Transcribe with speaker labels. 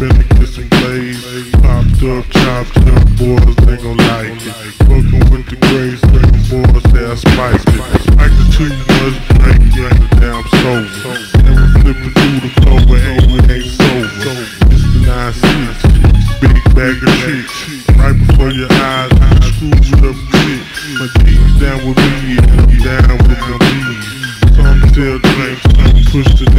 Speaker 1: finna the kissing glaze. Popped up, chopped up, boys, they gon' like it. Fuckin' with the grace, them boys, they are spiked it. Spiked it too much, break it, and the damn sober. And we flippin' through the cover, and we ain't sober. It's the 9-6, big bag of chicks. Right before your eyes, I screw it up quick. My G's down with me, and I'm down with my B's. Some still drink, some push the